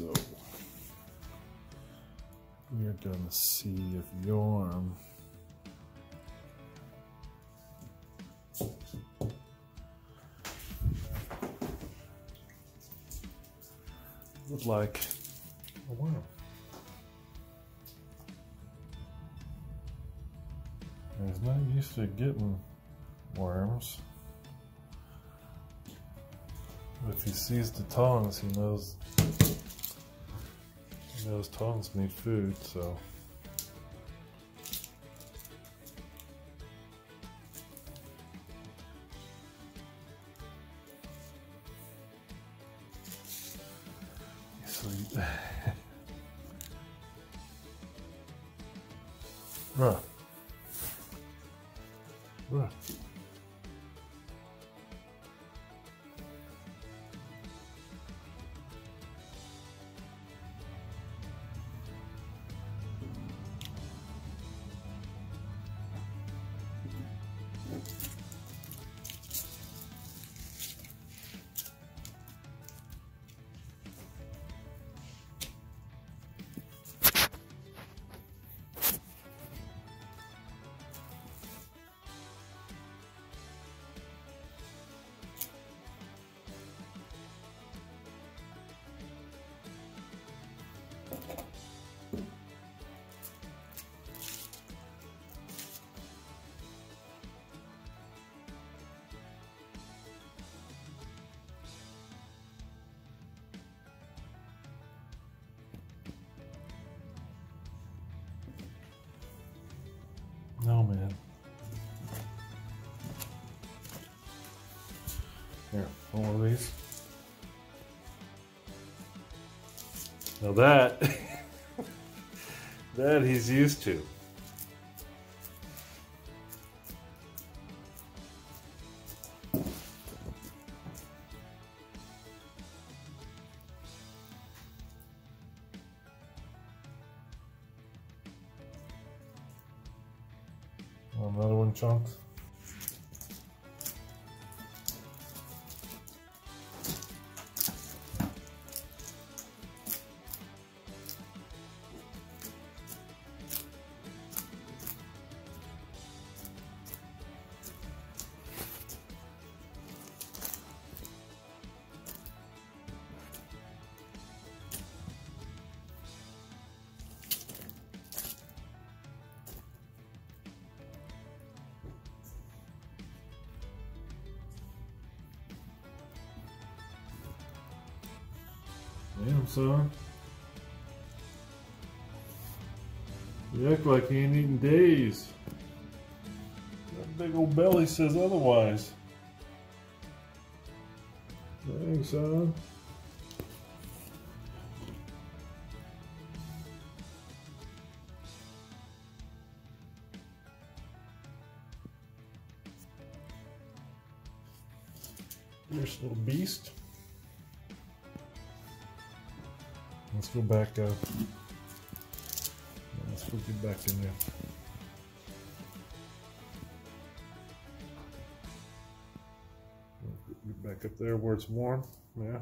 So we're gonna see if Yhorm would like a worm. He's not used to getting worms. If he sees the tongs, he knows he knows tongs need food, so. Bruh. Bruh. No, man. Here, one of these. Now that, that he's used to. Another one chunked. Damn, son. You act like you ain't eating days. That big old belly says otherwise. Dang, son. Here's little beast. Let's go back. Uh, let's go get back in there. Get back up there where it's warm. Yeah.